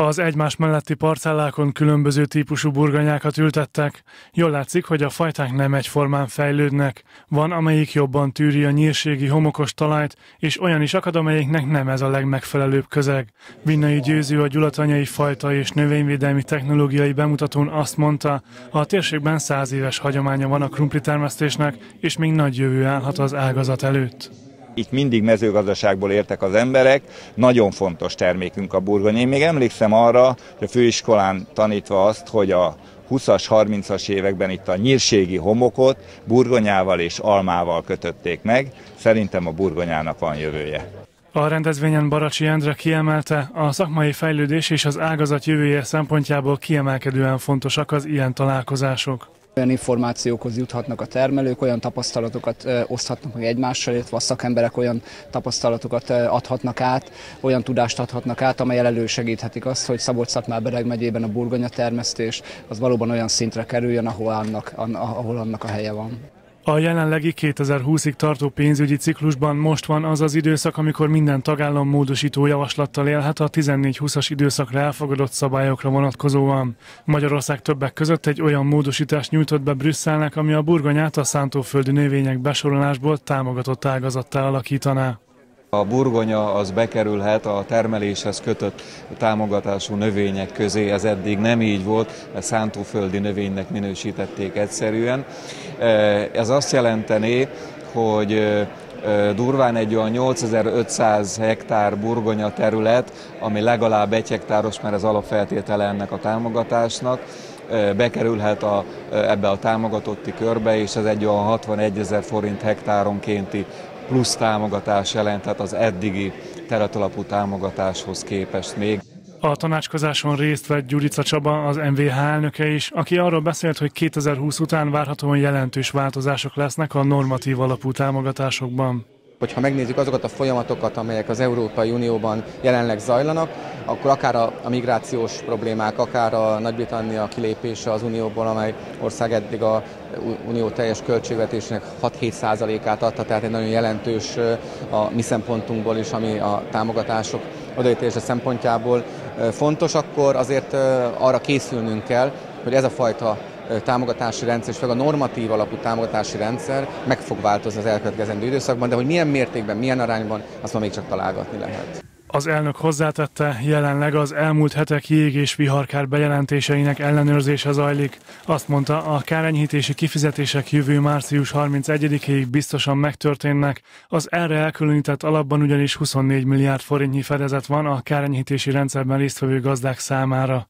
Az egymás melletti parcellákon különböző típusú burgonyákat ültettek. Jól látszik, hogy a fajták nem egyformán fejlődnek. Van, amelyik jobban tűri a nyírségi homokos talajt, és olyan is akad, amelyiknek nem ez a legmegfelelőbb közeg. Vinnai Győző a gyulatanyai fajta és növényvédelmi technológiai bemutatón azt mondta, a térségben száz éves hagyománya van a krumplitermesztésnek, és még nagy jövő állhat az ágazat előtt itt mindig mezőgazdaságból értek az emberek, nagyon fontos termékünk a burgonya. Én még emlékszem arra, hogy a főiskolán tanítva azt, hogy a 20-as, 30-as években itt a nyírségi homokot burgonyával és almával kötötték meg. Szerintem a burgonyának van jövője. A rendezvényen Baracsi Endre kiemelte, a szakmai fejlődés és az ágazat jövője szempontjából kiemelkedően fontosak az ilyen találkozások. Olyan információkhoz juthatnak a termelők, olyan tapasztalatokat oszthatnak meg egymással, illetve a szakemberek olyan tapasztalatokat adhatnak át, olyan tudást adhatnak át, amelyel elősegíthetik azt, hogy Szabolcs-Szatmár-Bereg megyében a burgonya termesztés az valóban olyan szintre kerüljön, ahol annak, ahol annak a helye van. A jelenlegi 2020-ig tartó pénzügyi ciklusban most van az az időszak, amikor minden tagállam módosító javaslattal élhet a 14-20-as időszakra elfogadott szabályokra vonatkozóan. Magyarország többek között egy olyan módosítást nyújtott be Brüsszelnek, ami a burgonyát a szántóföldi növények besorolásból támogatott ágazattá alakítaná. A burgonya az bekerülhet a termeléshez kötött támogatású növények közé, ez eddig nem így volt, szántóföldi növénynek minősítették egyszerűen. Ez azt jelenteni, hogy durván egy olyan 8500 hektár burgonya terület, ami legalább egy hektáros, mert ez alapfeltétele ennek a támogatásnak, bekerülhet a, ebbe a támogatotti körbe, és ez egy olyan 61 ezer forint hektáronkénti plusz támogatás jelent, tehát az eddigi teratalapú támogatáshoz képest még. A tanácskozáson részt vett Gyurica Csaba, az MVH elnöke is, aki arról beszélt, hogy 2020 után várhatóan jelentős változások lesznek a normatív alapú támogatásokban. Hogyha megnézzük azokat a folyamatokat, amelyek az Európai Unióban jelenleg zajlanak, akkor akár a, a migrációs problémák, akár a Nagy-Britannia kilépése az Unióból, amely ország eddig a Unió teljes költségvetésének 6-7%-át adta, tehát egy nagyon jelentős a mi szempontunkból is, ami a támogatások odaítélése szempontjából fontos, akkor azért arra készülnünk kell, hogy ez a fajta támogatási rendszer, és a normatív alapú támogatási rendszer meg fog változni az elkövetkezendő időszakban, de hogy milyen mértékben, milyen arányban, azt ma még csak találgatni lehet. Az elnök hozzátette, jelenleg az elmúlt hetek jég és viharkár bejelentéseinek ellenőrzése zajlik. Azt mondta, a kárenyhítési kifizetések jövő március 31-ig biztosan megtörténnek. Az erre elkülönített alapban ugyanis 24 milliárd forintnyi fedezet van a kárenyhítési rendszerben résztvevő gazdák számára.